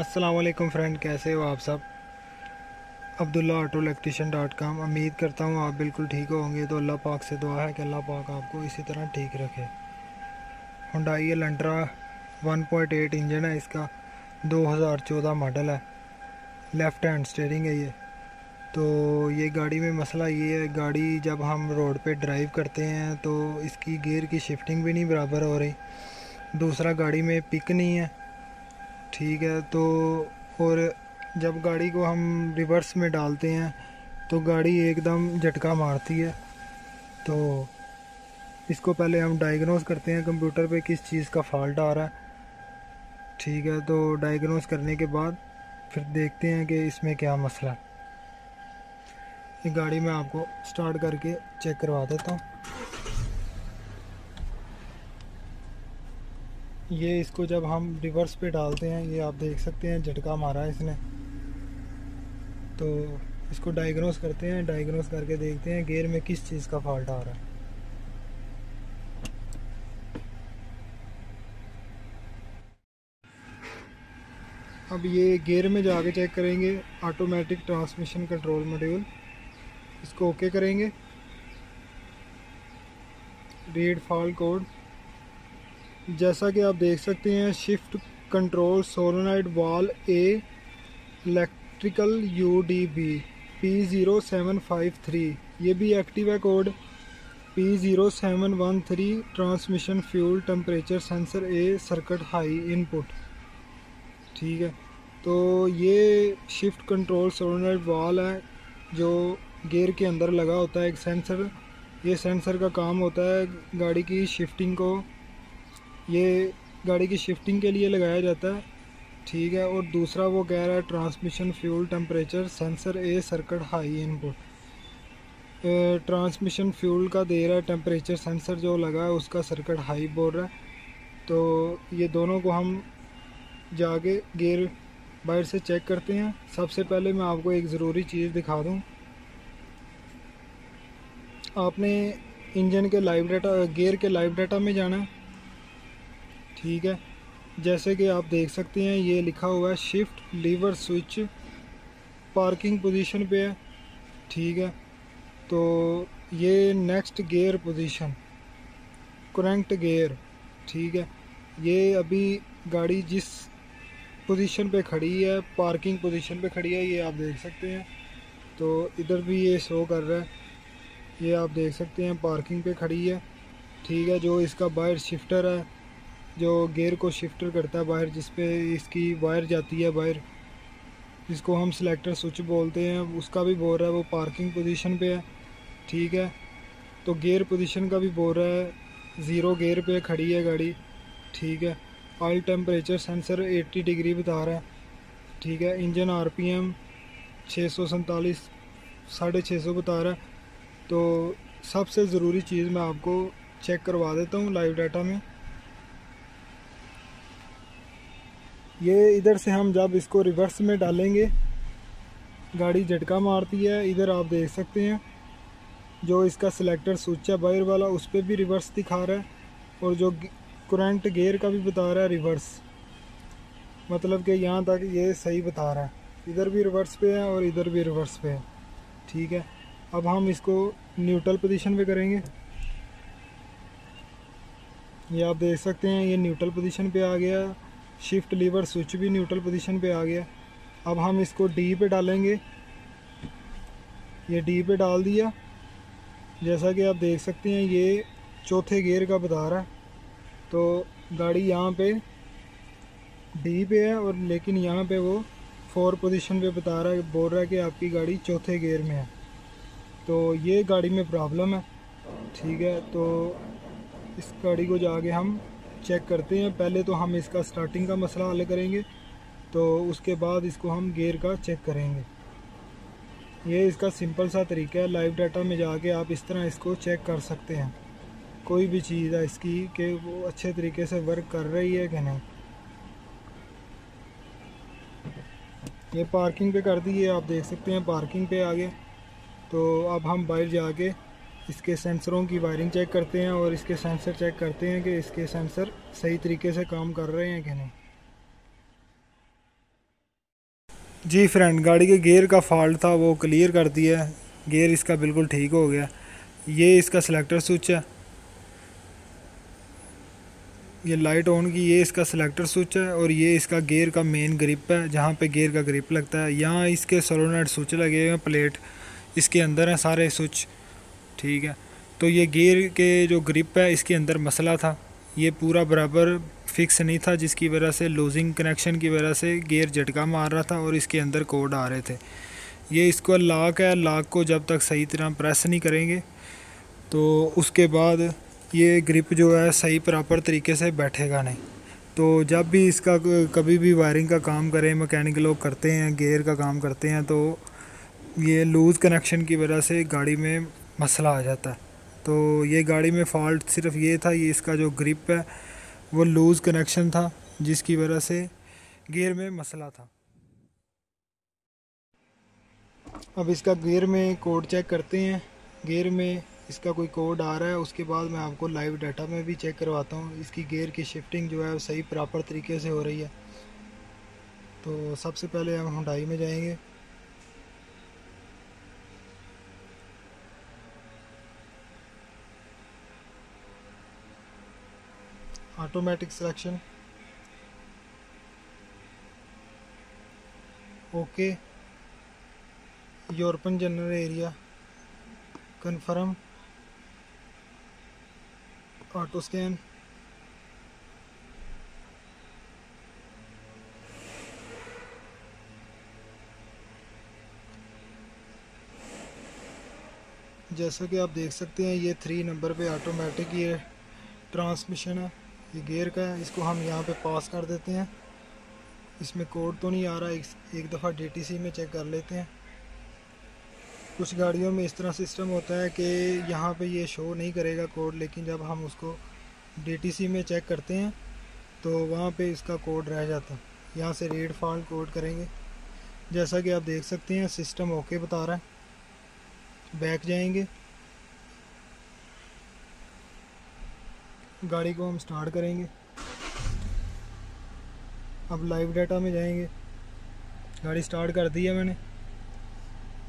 Aslam friend कैसे हो आप सब? Abdullah auto electrician dot com. उम्मीद करता हूँ आप बिल्कुल ठीक होंगे तो अल्लाह पाक से दुआ है कि अल्लाह पाक आपको इसी तरह ठीक रखे। हुडाई लंट्रा 1.8 इंजन है, इसका 2014 मॉडल है। लेफ़्ट हैंड स्टेयरिंग है ये। तो ये गाड़ी में मसला ये है, गाड़ी जब हम रोड पे ड्राइव करते हैं तो इसकी गियर की शिफ्टिंग भी नहीं बराबर हो रही। दूसरा गाड़ी में पिक नहीं है। ठीक है तो और जब गाड़ी को हम रिवर्स में डालते हैं तो गाड़ी एकदम झटका मारती है। तो इसको पहले हम डायग्नोस करते हैं कंप्यूटर पे किस चीज़ का फॉल्ट आ रहा है। ठीक है तो डायग्नोस करने के बाद फिर देखते हैं कि इसमें क्या मसला है। ये गाड़ी मैं आपको स्टार्ट करके चेक करवा देता हूँ। ये इसको जब हम रिवर्स पे डालते हैं, ये आप देख सकते हैं, झटका मारा है इसने। तो इसको डायग्नोस करते हैं डायग्नोस करके देखते हैं गेयर में किस चीज़ का फॉल्ट आ रहा है। अब ये गेयर में जाके चेक करेंगे ऑटोमेटिक ट्रांसमिशन कंट्रोल मॉड्यूल इसको ओके करेंगे। रीड फॉल कोड जैसा कि आप देख सकते हैं shift control solenoid valve A electrical U D B P zero seven five three ये भी एक्टिव है code P zero seven one three transmission fuel temperature sensor A circuit high input ठीक है? तो ये शिफ्ट कंट्रोल सोलोनाइट वॉल है, जो gear के अंदर लगा होता है एक सेंसर ये सेंसर का काम होता है गाड़ी की शिफ्टिंग को ये गाड़ी की शिफ्टिंग के लिए लगाया जाता है। ठीक है, और दूसरा वो कह रहा है transmission fuel temperature sensor A circuit high input transmission fuel का दे रहा है टेम्परेचर सेंसर जो लगा है, उसका सर्किट हाई बोल रहा है। तो ये दोनों को हम जाके गेयर बाहर से चेक करते हैं। सबसे पहले मैं आपको एक ज़रूरी चीज़ दिखा दूँ। आपने इंजन के लाइव डाटा गेयर के लाइव डाटा में जाना है। ठीक है। जैसे कि आप देख सकते हैं, ये लिखा हुआ है shift lever switch parking position पे है। ठीक है। तो ये next gear position current gear ठीक है। ये अभी गाड़ी जिस पोजीशन पे खड़ी है पार्किंग पोजीशन पे खड़ी है, ये आप देख सकते हैं। तो इधर भी ये शो कर रहा है। ये आप देख सकते हैं पार्किंग पे खड़ी है। ठीक है, जो इसका बाहर शिफ्टर है जो गेयर को शिफ्टर करता है बाहर जिस पे इसकी वायर जाती है बाहर, जिसको हम सिलेक्टर स्विच बोलते हैं, उसका भी बोर है, वो पार्किंग पोजीशन पे है, ठीक है? तो गेयर पोजीशन का भी बोर है ज़ीरो गेयर पे खड़ी है गाड़ी, ठीक है? ऑयल टेम्परेचर सेंसर 80 डिग्री बता रहा है, ठीक है? इंजन आरपीएम छः सौ साढ़े छः सौ बता रहा है। तो सबसे ज़रूरी चीज़ मैं आपको चेक करवा देता हूँ लाइव डाटा में। ये इधर से हम जब इसको रिवर्स में डालेंगे, गाड़ी झटका मारती है, इधर आप देख सकते हैं, जो इसका सिलेक्टर स्विच है बायर वाला, उस पर भी रिवर्स दिखा रहा है, और जो करंट गेयर का भी बता रहा है रिवर्स मतलब कि यहाँ तक ये सही बता रहा है। इधर भी रिवर्स पे है, और इधर भी रिवर्स पे है। ठीक है, अब हम इसको न्यूट्रल पोजीशन पे करेंगे। ये आप देख सकते हैं, ये न्यूट्रल पोजीशन पे आ गया। शिफ्ट लीवर स्विच भी न्यूट्रल पोजीशन पे आ गया। अब हम इसको डी पे डालेंगे। ये डी पे डाल दिया। जैसा कि आप देख सकते हैं, ये चौथे गियर का बता रहा है। तो गाड़ी यहाँ पे डी पे है और लेकिन यहाँ पे वो फोर पोजीशन पे बता रहा है, बोल रहा है कि आपकी गाड़ी चौथे गियर में है। तो ये गाड़ी में प्रॉब्लम है। ठीक है तो इस गाड़ी को जाके हम चेक करते हैं। पहले तो हम इसका स्टार्टिंग का मसला हल करेंगे तो उसके बाद इसको हम गेयर का चेक करेंगे। ये इसका सिंपल सा तरीका है। लाइव डाटा में जाके आप इस तरह इसको चेक कर सकते हैं। कोई भी चीज़ है इसकी कि वो अच्छे तरीके से वर्क कर रही है कि नहीं। ये पार्किंग पे कर दी है आप देख सकते हैं। पार्किंग पे आ गए तो अब हम बाहर जाके इसके सेंसरों की वायरिंग चेक करते हैं और इसके सेंसर चेक करते हैं कि इसके सेंसर सही तरीके से काम कर रहे हैं कि नहीं। जी फ्रेंड गाड़ी के गियर का फॉल्ट था, वो क्लियर कर दिया है। गियर इसका बिल्कुल ठीक हो गया। ये इसका सिलेक्टर स्विच है। ये लाइट ऑन की, ये इसका सिलेक्टर स्विच है और ये इसका गियर का मेन ग्रिप है, जहाँ पे गियर का ग्रिप लगता है। यहाँ इसके सोलोनेट स्विच लगे हुए हैं प्लेट इसके अंदर हैं सारे स्विच ठीक है। तो ये गियर के जो ग्रिप है, इसके अंदर मसला था। ये पूरा बराबर फिक्स नहीं था, जिसकी वजह से लूजिंग कनेक्शन की वजह से गियर झटका मार रहा था और इसके अंदर कोड आ रहे थे। ये इसको लॉक है लॉक को जब तक सही तरह प्रेस नहीं करेंगे तो उसके बाद ये ग्रिप जो है सही प्रॉपर तरीके से बैठेगा नहीं। तो जब भी इसका कभी भी वायरिंग का काम करें मैकेनिक लोग करते हैं गेयर का काम करते हैं तो ये लूज़ कनेक्शन की वजह से गाड़ी में मसला आ जाता है। तो ये गाड़ी में फ़ॉल्ट सिर्फ़ ये था, ये इसका जो ग्रिप है, वो लूज़ कनेक्शन था, जिसकी वजह से गियर में मसला था। अब इसका गियर में कोड चेक करते हैं। गियर में इसका कोई कोड आ रहा है, उसके बाद मैं आपको लाइव डाटा में भी चेक करवाता हूँ। इसकी गियर की शिफ्टिंग जो है सही प्रॉपर तरीके से हो रही है। तो सबसे पहले हम हुडाई में जाएँगे। Automatic selection okay European general area confirm auto scan जैसा कि आप देख सकते हैं, ये थ्री नंबर पे ऑटोमेटिक ये ट्रांसमिशन है। ये गेयर का है इसको हम यहाँ पे पास कर देते हैं। इसमें कोड तो नहीं आ रहा एक, एक दफ़ा डीटीसी में चेक कर लेते हैं। कुछ गाड़ियों में इस तरह सिस्टम होता है कि यहाँ पे ये शो नहीं करेगा कोड लेकिन जब हम उसको डीटीसी में चेक करते हैं तो वहाँ पे इसका कोड रह जाता है। यहाँ से रेड फॉल्ट कोड करेंगे। जैसा कि आप देख सकते हैं सिस्टम ओके बता रहा है। बैक जाएँगे। गाड़ी को हम स्टार्ट करेंगे। अब लाइव डाटा में जाएँगे। गाड़ी स्टार्ट कर दी है मैंने।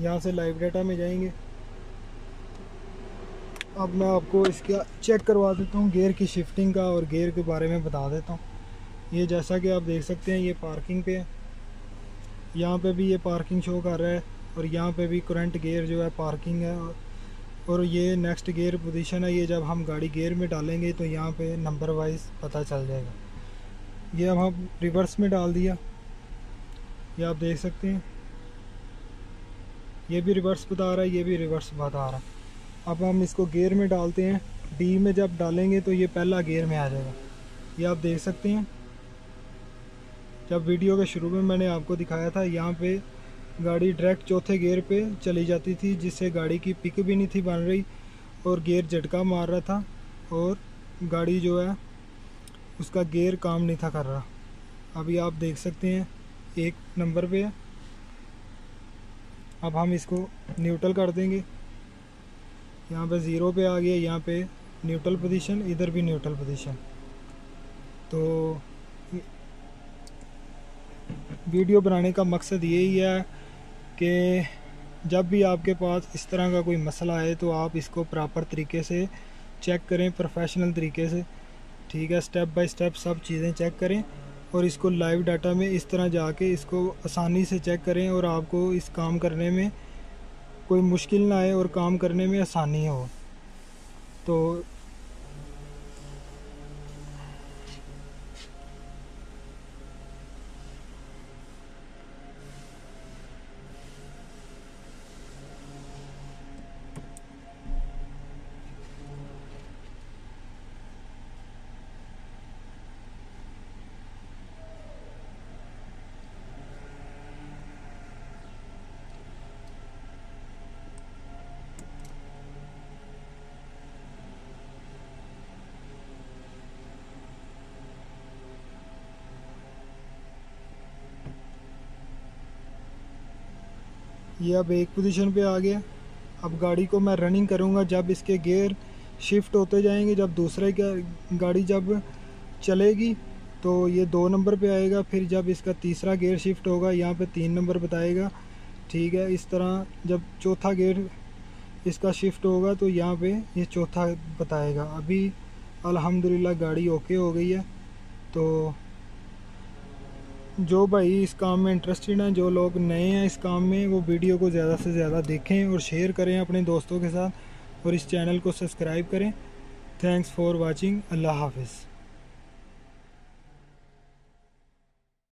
यहाँ से लाइव डाटा में जाएँगे। अब मैं आपको इसका चेक करवा देता हूँ गेयर की शिफ्टिंग का और गेयर के बारे में बता देता हूँ। ये जैसा कि आप देख सकते हैं, ये पार्किंग पे है। यहाँ पे भी ये पार्किंग शो कर रहा है और यहाँ पे भी करंट गेयर जो है पार्किंग है और ये नेक्स्ट गियर पोजीशन है, ये जब हम गाड़ी गियर में डालेंगे तो यहाँ पे नंबर वाइज पता चल जाएगा। ये अब हम रिवर्स में डाल दिया। ये आप देख सकते हैं। ये भी रिवर्स बता रहा है, ये भी रिवर्स बता रहा है। अब हम इसको गियर में डालते हैं। डी में जब डालेंगे तो ये पहला गियर में आ जाएगा। ये आप देख सकते हैं। जब वीडियो के शुरू में मैंने आपको दिखाया था, यहाँ पे गाड़ी डायरेक्ट चौथे गियर पे चली जाती थी, जिससे गाड़ी की पिक भी नहीं थी बन रही और गियर झटका मार रहा था और गाड़ी जो है, उसका गियर काम नहीं था कर रहा। अभी आप देख सकते हैं, एक नंबर पे है। अब हम इसको न्यूट्रल कर देंगे। यहाँ पे ज़ीरो पे आ गया, यहाँ पे न्यूट्रल पोजीशन इधर भी न्यूट्रल पोजीशन तो वीडियो बनाने का मकसद यही है कि जब भी आपके पास इस तरह का कोई मसला है तो आप इसको प्रॉपर तरीके से चेक करें प्रोफेशनल तरीके से। ठीक है स्टेप बाय स्टेप सब चीज़ें चेक करें और इसको लाइव डाटा में इस तरह जाके इसको आसानी से चेक करें और आपको इस काम करने में कोई मुश्किल ना आए और काम करने में आसानी हो। तो ये अब एक पोजीशन पे आ गया। अब गाड़ी को मैं रनिंग करूँगा जब इसके गेयर शिफ्ट होते जाएँगे, जब दूसरे गाड़ी जब चलेगी तो ये दो नंबर पे आएगा, फिर जब इसका तीसरा गेयर शिफ्ट होगा, यहाँ पे तीन नंबर बताएगा। ठीक है, इस तरह जब चौथा गेयर इसका शिफ्ट होगा तो यहाँ पे ये चौथा बताएगा। अभी अल्हम्दुलिल्लाह गाड़ी ओके हो गई है तो जो भाई इस काम में इंटरेस्टेड हैं, जो लोग नए हैं इस काम में, वो वीडियो को ज़्यादा से ज़्यादा देखें और शेयर करें अपने दोस्तों के साथ और इस चैनल को सब्सक्राइब करें। थैंक्स फॉर वॉचिंग अल्लाह हाफिज़।